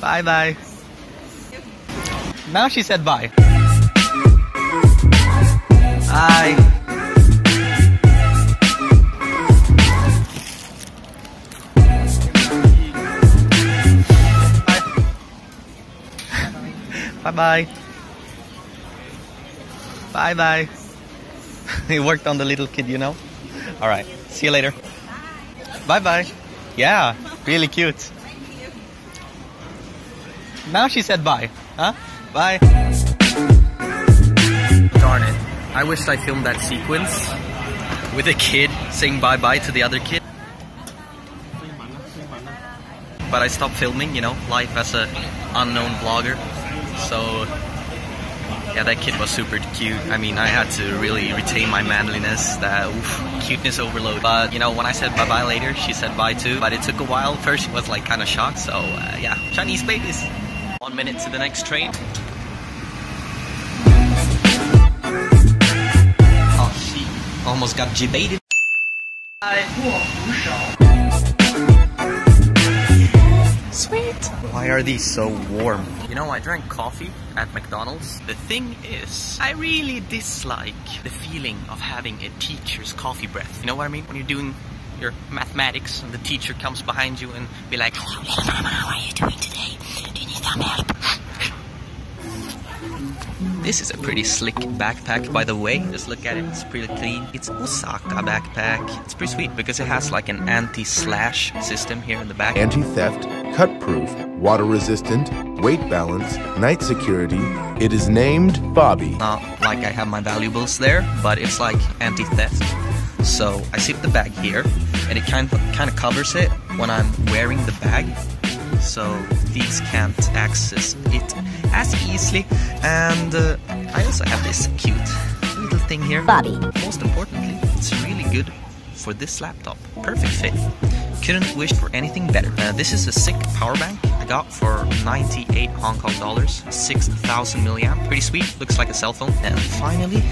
Bye bye. Now she said bye. Bye. Bye bye. Bye bye. he worked on the little kid, you know? Alright, see you later. Bye bye. Yeah, really cute. Now she said bye. Huh? Bye. Darn it. I wished I filmed that sequence with a kid saying bye bye to the other kid. But I stopped filming, you know, life as a unknown vlogger. So yeah, that kid was super cute. I mean, I had to really retain my manliness, that oof, cuteness overload. But you know, when I said bye bye later, she said bye too. But it took a while. First, she was like kind of shocked. So uh, yeah, Chinese babies. One minute to the next train. Oh, she almost got debated. Sweet. Why are these so warm? You know, I drank coffee at McDonald's. The thing is, I really dislike the feeling of having a teacher's coffee breath. You know what I mean? When you're doing your mathematics and the teacher comes behind you and be like, Mama, how are you doing today? Do you need some help? This is a pretty slick backpack, by the way. Just look at it, it's pretty clean. It's Osaka backpack. It's pretty sweet because it has like an anti-slash system here in the back. Anti-theft, cut-proof, water-resistant, weight balance, night security. It is named Bobby. Not like I have my valuables there, but it's like anti-theft. So I zip the bag here, and it kind of, kind of covers it when I'm wearing the bag, so thieves can't access it as easily. And uh, I also have this cute little thing here. Bobby. Most importantly, it's really good for this laptop. Perfect fit. Couldn't wish for anything better. Uh, this is a sick power bank I got for 98 Hong Kong dollars, 6,000 milliamp. Pretty sweet. Looks like a cell phone. And finally,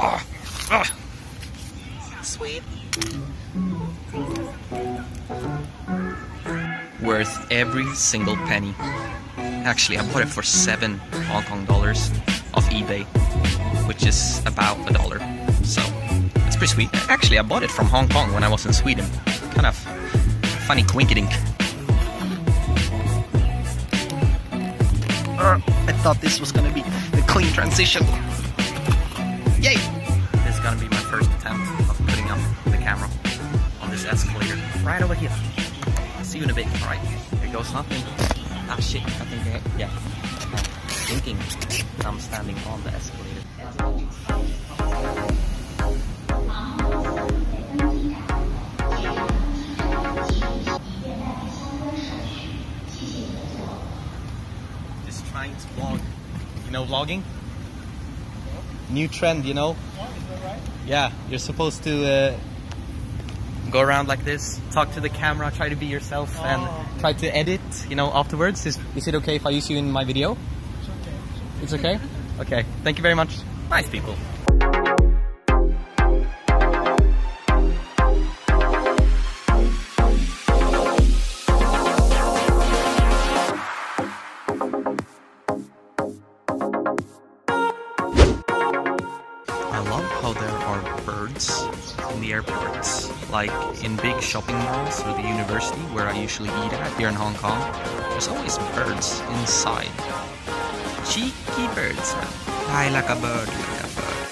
oh, oh, sweet. Worth every single penny. Actually, I bought it for seven Hong Kong dollars off eBay, which is about a dollar. So it's pretty sweet. Actually, I bought it from Hong Kong when I was in Sweden. Kind of funny quinkydink. Uh, I thought this was gonna be a clean transition. Yay! This is gonna be my first attempt of putting up the camera on this escalator right over here. See you in a bit. Alright, here goes nothing. Ah shit, I think I, yeah. I'm thinking I'm standing on the escalator. Just trying to vlog. You know vlogging? New trend, you know? Yeah, you're supposed to uh, go around like this, talk to the camera, try to be yourself, and try to edit, you know, afterwards. Is, is it okay if I use you in my video? It's okay. It's okay? Okay, thank you very much. Nice people. I love how there are birds in the airports. Like in big shopping malls or the university where I usually eat at here in Hong Kong, there's always birds inside. Cheeky birds, man. Fly like a bird, like a bird.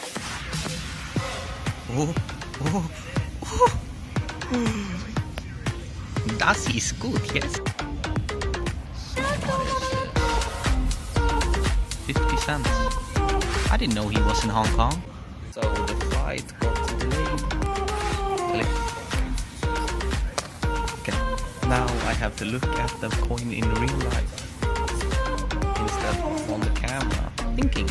Oh, oh, oh. Das ist gut, yes. 50 cents. I didn't know he was in Hong Kong. So the flight got delayed. Delay. Okay, now I have to look at the coin in real life instead of on the camera. Thinking,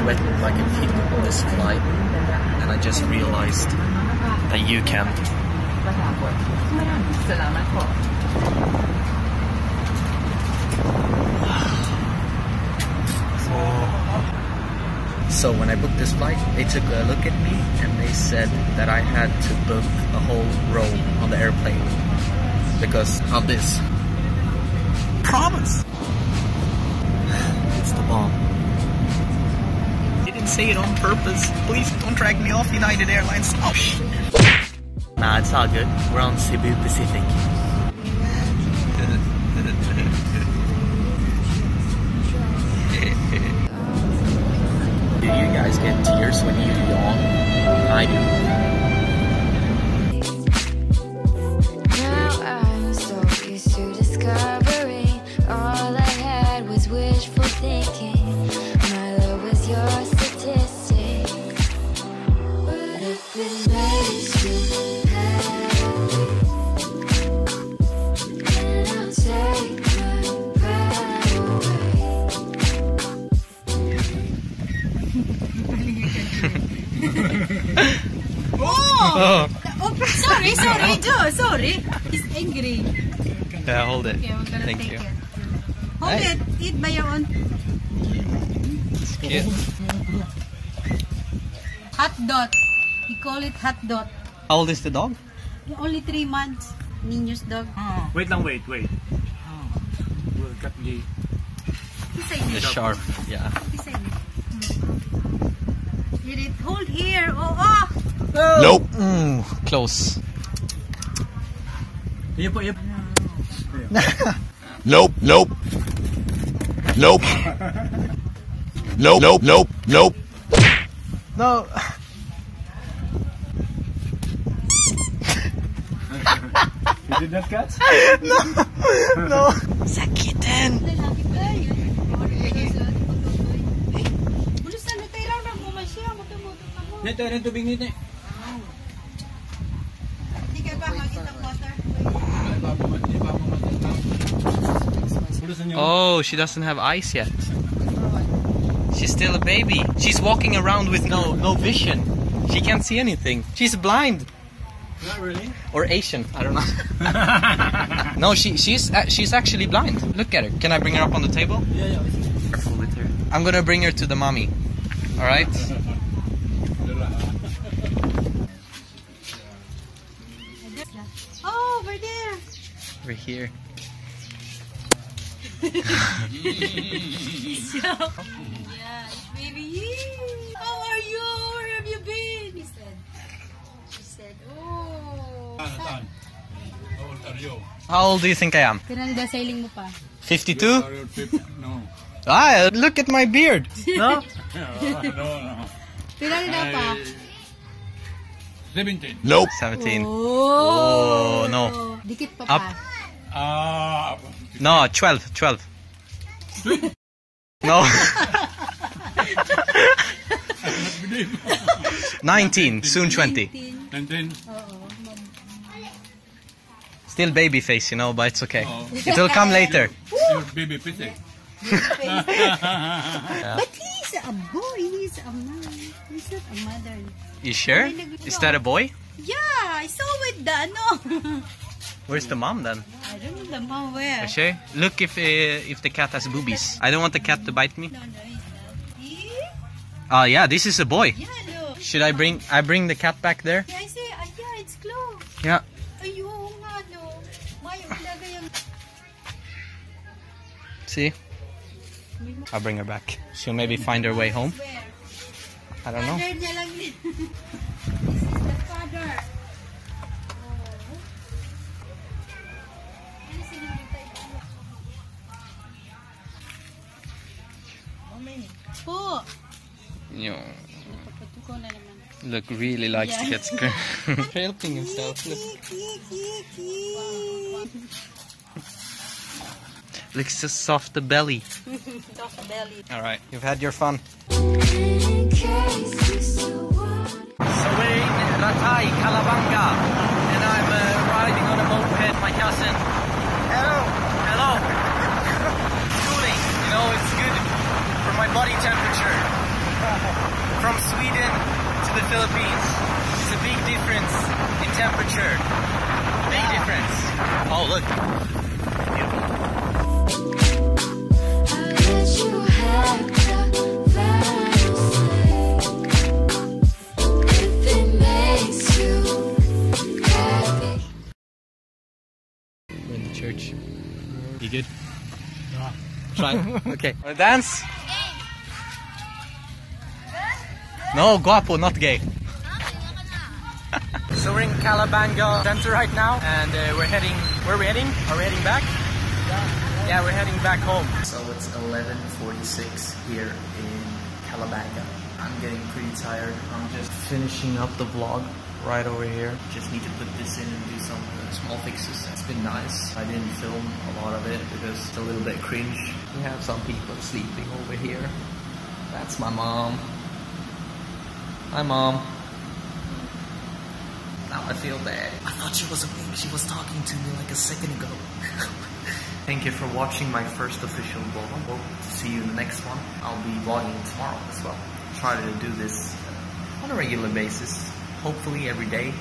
yes. if I can pick this flight. And I just realized that you can. So when I booked this flight, they took a look at me and they said that I had to book a whole row on the airplane because of this. Promise. It's the bomb. Say it on purpose. Please don't drag me off United Airlines. Oh shit. Nah, it's all good. We're on Cebu Pacific. Do you guys get tears when you yawn? I do. Sorry, sorry, Joe, sorry. He's angry. Yeah, hold it. Okay, we're gonna Thank take you. it. Hold Hey. it. Eat by your own. Cute. Hot dot. We call it hot dot. How old is the dog? Only three months. Ninyo's dog. Oh. Wait lang, wait, wait. We'll cut the... Kisay The sharp. Yeah. Kisay ni. It. Hold here. Oh, oh. Nope. Mm, close. Yan po, yan po. Nope. Nope. Nope. Nope. Nope. Nope. Nope. No. You did not catch? No. Sakitin. Lalaki ba yun? Bulusan na tayo Bulusan niyo. Oh, she doesn't have eyes yet. She's still a baby. She's walking around with no no vision. She can't see anything. She's blind Not really. or Asian. I don't know. no, she she's uh, she's actually blind. Look at her. Can I bring her up on the table? Yeah, yeah. Careful with her. I'm gonna bring her to the mommy. All right. Oh, over there. We're here. Yeah, baby. How are you? Where have you been? He said. She said, oh. How old are you? How old do you think I am? Pinalda sailing mo pa. 52? Are you 50? No. Ah, look at my beard. No. No, no. Pinalda pa. 17. Nope. 17. Oh. Oh, no. Dikit pa Up. pa. Ah, No, 12. 12. No. 19. Soon 20. 19. Oo. Still baby face, you know, but it's okay. Oh. It will come later. Your baby pity. But he's a boy. He's a man. He's not a mother. You sure? Is that a boy? Yeah, I saw with the ano. Where's the mom then? I don't know the mom where. She? Look if uh, if the cat has boobies. I don't want the cat to bite me. No, no, he's not. Oh yeah, this is a boy. Yeah, look. Should I bring I bring the cat back there? Yeah, I say, ah, yeah, it's closed. Yeah. Ayun nga, no. May ulaga yung... See? I'll bring her back. She'll maybe find her way home. I don't know. Po. You Pagpatuko look really likes to get scared. Helping himself. Look. Looks so soft the belly. Soft belly. All right, you've had your fun. In case you still want. So we're in Ratay, Calabanga, and I'm uh, riding on a moped. My cousin. Hello. Hello. It's cooling. You know, it's good for my body temperature. From Sweden to the Philippines. It's a big difference in temperature. Big difference. Oh, look. I wish you had the fantasy. If it makes you happy. We're in the church. You good? Yeah. Try. okay. Wanna dance? No, guapo, not gay. so we're in Calabanga Center right now, and uh, we're heading. Where are we heading? Are we heading back? Yeah, we're heading back home. So it's 11:46 here in Calabanga. I'm getting pretty tired. I'm just finishing up the vlog right over here. Just need to put this in and do some uh, small fixes. It's been nice. I didn't film a lot of it because it's a little bit cringe. We have some people sleeping over here. That's my mom. Hi, mom. Now I feel bad. I thought she was awake. She was talking to me like a second ago. Thank you for watching my first official vlog. Hope to see you in the next one. I'll be vlogging tomorrow as well. Try to do this on a regular basis. Hopefully every day.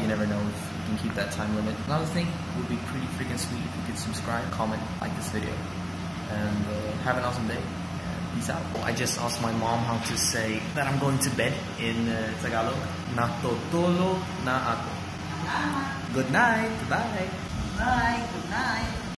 You never know if you can keep that time limit. Another thing would be pretty freaking sweet if you could subscribe, comment, like this video. And uh, have an awesome day. Peace out. I just asked my mom how to say that I'm going to bed in uh, Tagalog. Natutulog na ako. Good night. Bye. Bye. Good night.